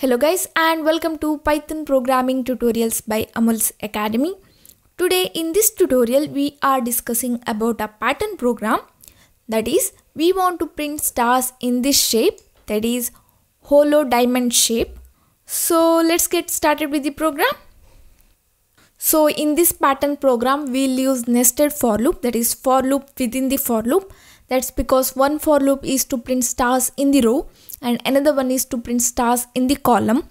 Hello guys and welcome to Python programming tutorials by Amul's Academy. Today in this tutorial we are discussing about a pattern program that is we want to print stars in this shape that is hollow diamond shape. So let's get started with the program. So in this pattern program we'll use nested for loop that is for loop within the for loop. That's because one for loop is to print stars in the row and another one is to print stars in the column.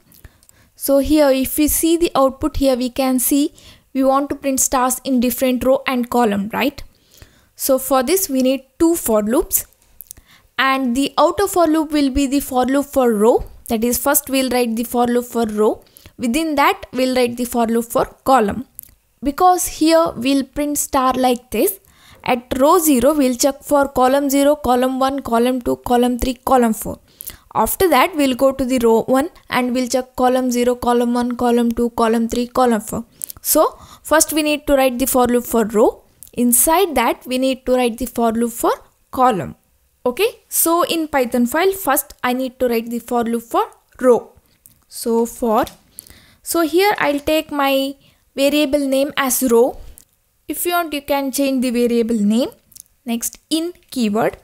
So here if we see the output here we can see we want to print stars in different row and column right. So for this we need two for loops. And the outer for loop will be the for loop for row. That is first we'll write the for loop for row. Within that we'll write the for loop for column. Because here we'll print star like this. At row 0 we'll check for column 0 column 1 column 2 column 3 column 4 after that we'll go to the row 1 and we'll check column 0 column 1 column 2 column 3 column 4 so first we need to write the for loop for row inside that we need to write the for loop for column okay so in python file first i need to write the for loop for row so for so here I'll take my variable name as row. If you want you can change the variable name. Next in keyword.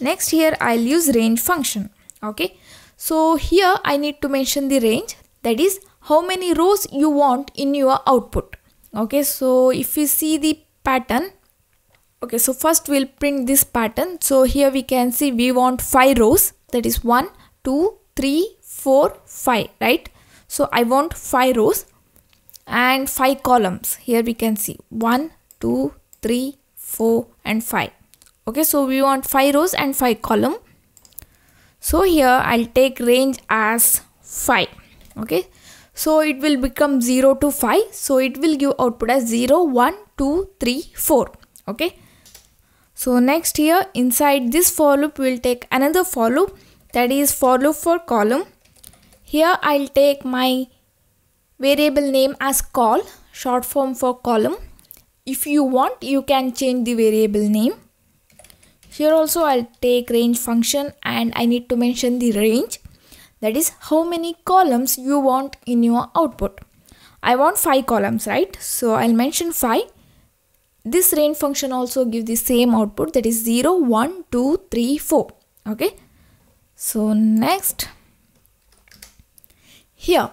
Next here I'll use range function. Okay. So here I need to mention the range that is how many rows you want in your output. Okay. So if you see the pattern. Okay. So first we'll print this pattern. So here we can see we want 5 rows that is 1, 2, 3, 4, 5 right so I want 5 rows and 5 columns. Here we can see 1, 2, 3, 4 and 5. Okay, so we want 5 rows and 5 column. So here I'll take range as 5. Okay, so it will become 0 to 5. So it will give output as 0, 1, 2, 3, 4. Okay. So next here inside this for loop we'll take another for loop that is for loop for column here I'll take my variable name as col short form for column. If you want, you can change the variable name. Here also I'll take range function and I need to mention the range. That is how many columns you want in your output. I want 5 columns, right? So I'll mention 5. This range function also gives the same output that is 0, 1, 2, 3, 4. Okay. So next here,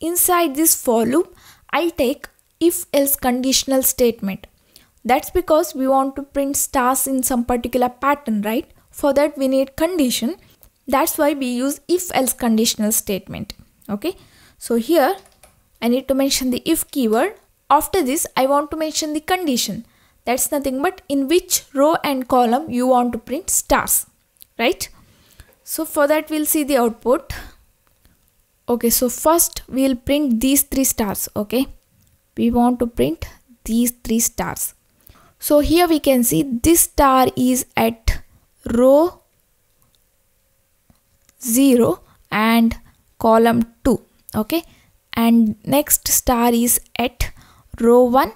inside this for loop, I'll take if else conditional statement. That's because we want to print stars in some particular pattern, right? For that we need condition. That's why we use if else conditional statement. Okay. So here I need to mention the if keyword. After this I want to mention the condition. That's nothing but in which row and column you want to print stars. Right. So for that we'll see the output okay so first we'll print these three stars okay we want to print these three stars so here we can see this star is at row 0 and column 2 okay? And next star is at row 1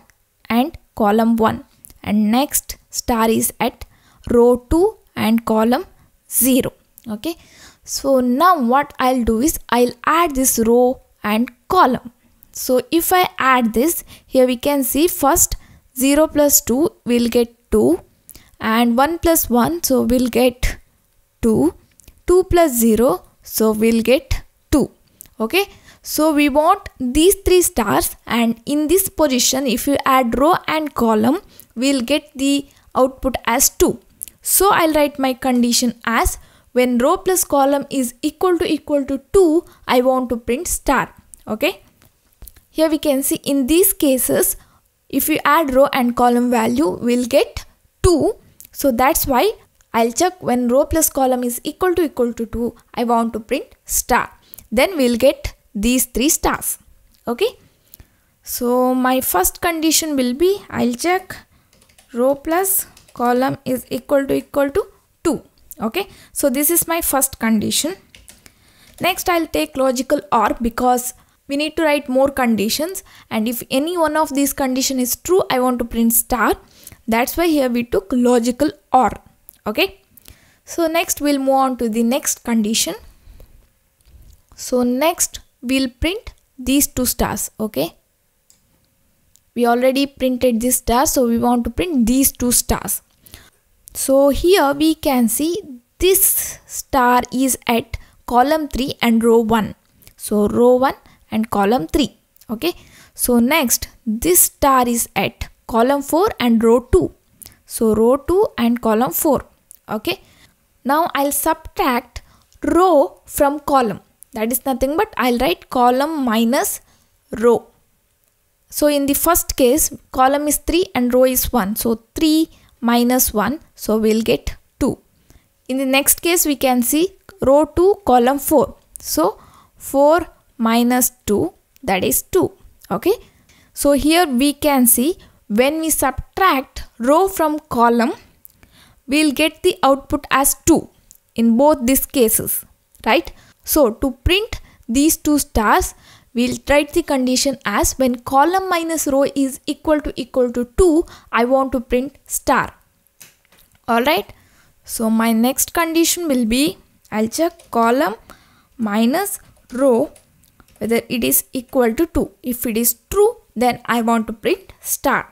and column 1 and next star is at row 2 and column 0 okay? So now what I'll do is I'll add this row and column. So if I add this, here we can see first 0 plus 2 will get 2 and 1 plus 1 so we'll get 2. 2 plus 0 so we'll get 2. Okay. So we want these three stars and in this position if you add row and column we'll get the output as 2. So I'll write my condition as when row plus column is equal to equal to 2 I want to print star okay here we can see in these cases if we add row and column value we'll get 2 so that's why I'll check when row plus column is equal to equal to 2 I want to print star. Then we'll get these three stars. Okay? So my first condition will be I'll check row plus column is equal to equal to 2 okay? So this is my first condition. Next i'll take logical or because we need to write more conditions. And if any one of these condition is true i want to print star. That's why here we took logical or. Okay? So next we'll move on to the next condition. So next we'll print these two stars. Okay? We already printed this star so we want to print these two stars. So here we can see this star is at column 3 and row 1 so row 1 and column 3 okay? So next this star is at column 4 and row 2 so row 2 and column 4 okay? Now i'll subtract row from column. That is nothing but i'll write column minus row. So in the first case column is 3 and row is 1 so 3 minus 1 so we'll get 2 in the next case we can see row 2 column 4 so 4 minus 2 that is 2 okay? So here we can see when we subtract row from column we'll get the output as 2 in both these cases right? So to print these two stars we'll write the condition as when column minus row is equal to equal to 2 I want to print star. Alright? So my next condition will be I'll check column minus row whether it is equal to 2 if it is true then I want to print star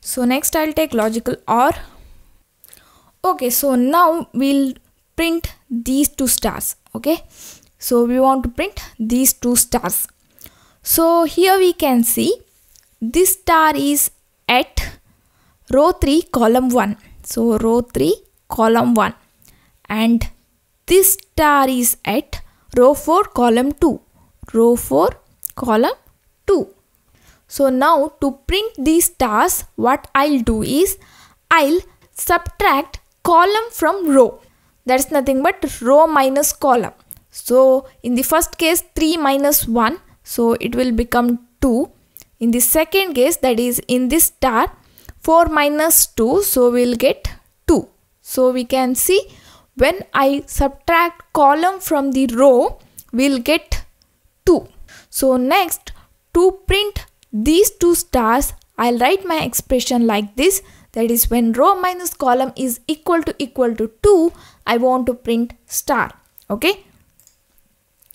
so next I'll take logical OR okay so now we'll print these two stars okay so we want to print these two stars. So here we can see this star is at row 3 column 1. So row 3 column 1 and this star is at row 4 column 2. Row 4 column 2. So now to print these stars what I'll do is I'll subtract column from row. That's nothing but row minus column. So in the first case 3 minus 1 so it will become 2. In the second case that is in this star 4 minus 2 so we'll get 2. So we can see when I subtract column from the row we'll get 2. So next to print these two stars I'll write my expression like this that is when row minus column is equal to equal to 2 I want to print star okay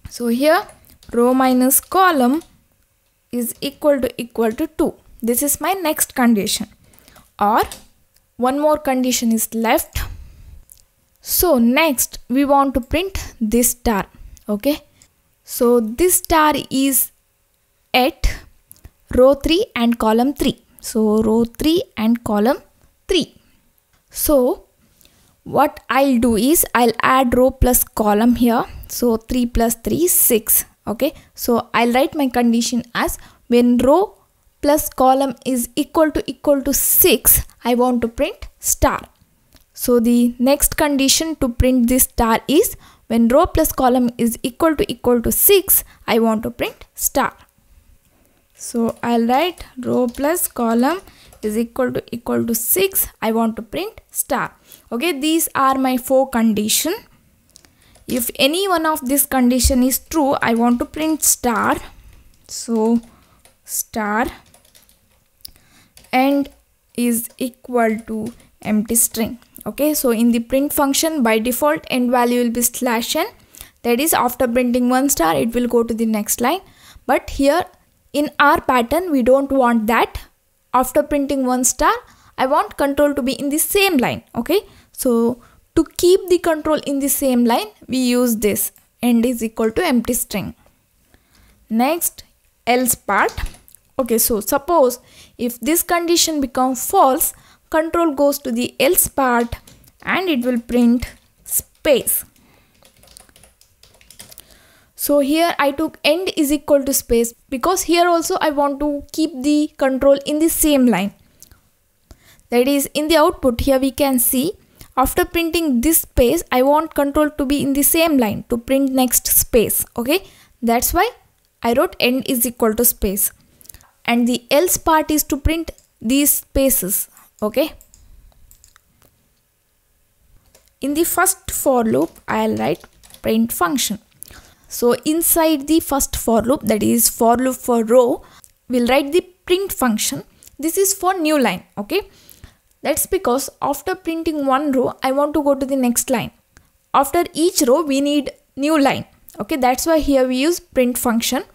so here row minus column is equal to equal to 2. This is my next condition or one more condition is left. So next we want to print this star. Okay. So this star is at row 3 and column 3. So row 3 and column 3. So what I'll do is I'll add row plus column here so 3 plus 3 6 okay so I'll write my condition as when row plus column is equal to equal to 6 I want to print star so the next condition to print this star is when row plus column is equal to equal to 6 I want to print star. So I'll write row plus column is equal to equal to 6 I want to print star. Okay these are my four condition. If any one of this condition is true I want to print star. So star and is equal to empty string okay so in the print function by default end value will be slash n. That is after printing one star it will go to the next line. But here in our pattern we don't want that. After printing one star I want control to be in the same line. Okay so to keep the control in the same line, we use this. End is equal to empty string. Next, else part. Okay, so suppose if this condition become false, control goes to the else part and it will print space. So here I took end is equal to space because here also I want to keep the control in the same line. That is in the output here we can see after printing this space I want control to be in the same line to print next space okay that's why I wrote end is equal to space and the else part is to print these spaces okay. In the first for loop I'll write print function. So inside the first for loop that is for loop for row we'll write the print function. This is for new line okay? That's because after printing one row, I want to go to the next line. After each row, we need new line. okay? That's why here we use print function.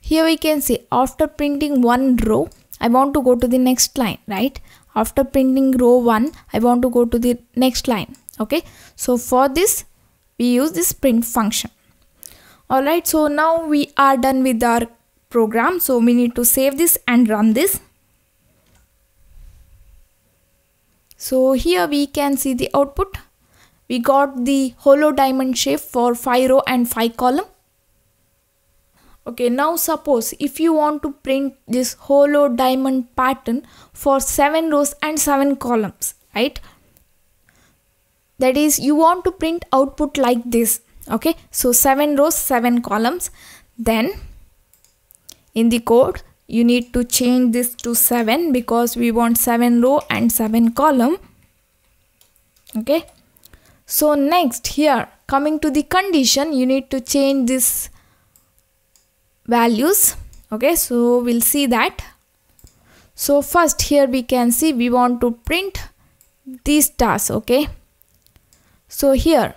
Here we can see after printing one row I want to go to the next line right? After printing row 1 I want to go to the next line okay? So for this we use this print function. Alright so now we are done with our program. So we need to save this and run this. So here we can see the output. We got the hollow diamond shape for 5 row and 5 column okay now suppose if you want to print this hollow diamond pattern for 7 rows and 7 columns right? That is you want to print output like this okay? So 7 rows 7 columns. Then in the code you need to change this to 7 because we want 7 row and 7 column okay? So next here coming to the condition you need to change this values. Okay so we'll see that. So first here we can see we want to print these stars okay? So here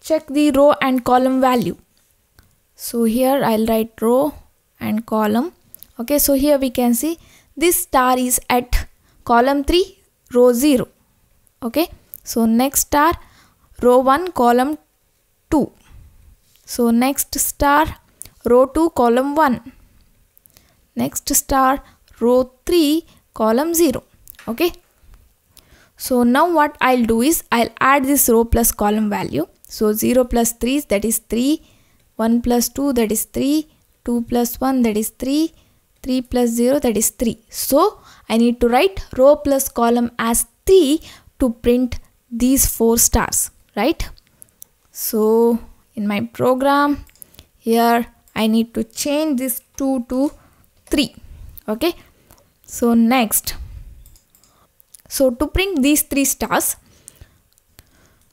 check the row and column value. So here I'll write row and column. Okay so here we can see this star is at column 3 row 0 okay so next star row 1 column 2 so next star row 2 column 1 next star row 3 column 0 okay? So now what I'll do is I'll add this row plus column value. So 0 plus 3 that is 3 1 plus 2 that is 3 2 plus 1 that is 3 3 plus 0 that is 3 so I need to write row plus column as 3 to print these four stars right? So in my program here I need to change this 2 to 3 okay? So next. So to print these three stars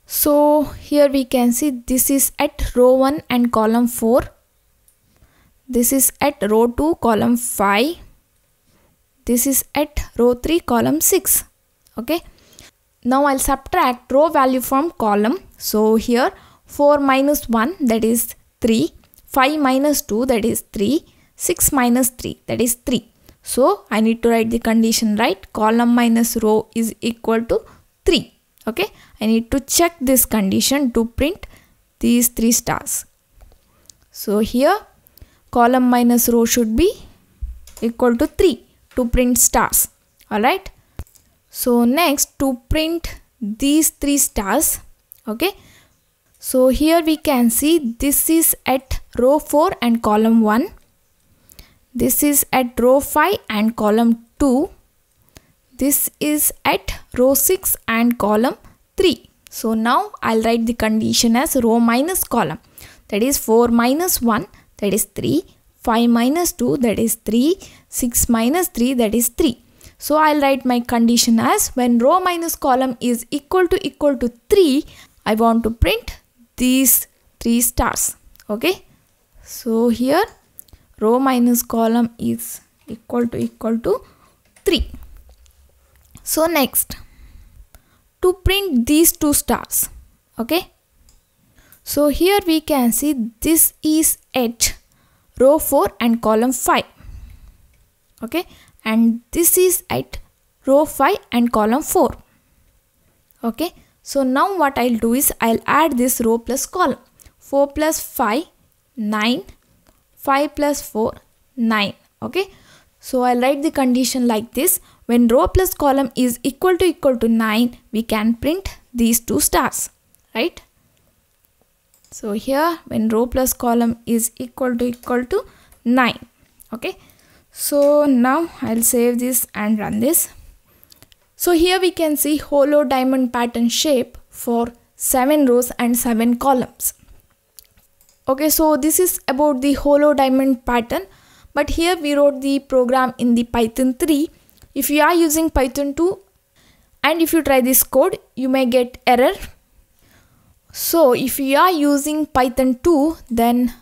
so here we can see this is at row 1 and column 4 this is at row 2 column 5 this is at row 3 column 6 okay? Now I'll subtract row value from column. So here 4 minus 1 that is 3 5 minus 2 that is 3 6 minus 3 that is 3 so I need to write the condition right? Column minus row is equal to 3 okay? I need to check this condition to print these three stars. So here column minus row should be equal to 3 to print stars alright? So next to print these three stars okay? So here we can see this is at row 4 and column 1. This is at row 5 and column 2. This is at row 6 and column 3. So now I'll write the condition as row minus column. That is 4 minus 1 that is 3. 5 minus 2 that is 3. 6 minus 3 that is 3. So I'll write my condition as when row minus column is equal to equal to 3 I want to print these three stars okay so here row minus column is equal to equal to 3 so next to print these two stars okay? So here we can see this is at row 4 and column 5 okay? And this is at row 5 and column 4 okay? So now what I'll do is I'll add this row plus column. 4 plus 5 9 5 plus 4 9 okay? So i'll write the condition like this. When row plus column is equal to equal to 9 we can print these two stars. Right? So here when row plus column is equal to equal to 9 okay? So now i'll save this and run this. So here we can see hollow diamond pattern shape for 7 rows and 7 columns okay so this is about the hollow diamond pattern but here we wrote the program in the python 3 if you are using python 2 and if you try this code you may get error. So if you are using python 2 then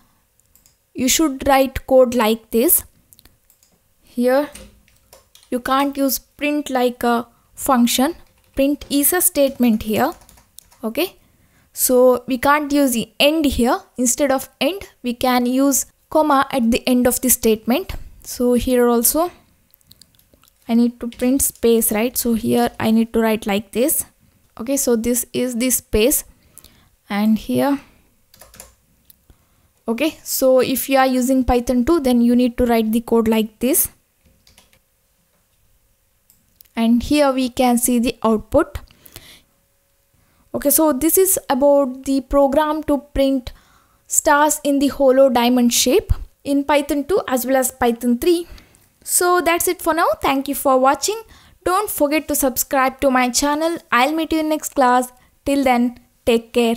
you should write code like this. Here you can't use print like a function. Print is a statement here okay so we can't use the end here. Instead of end we can use comma at the end of the statement. So here also I need to print space right? So here I need to write like this. Okay so this is the space. And here okay so if you are using python 2 then you need to write the code like this. And here we can see the output okay so this is about the program to print stars in the hollow diamond shape in python 2 as well as python 3 so that's it for now. Thank you for watching. Don't forget to subscribe to my channel. I'll meet you in next class. Till then take care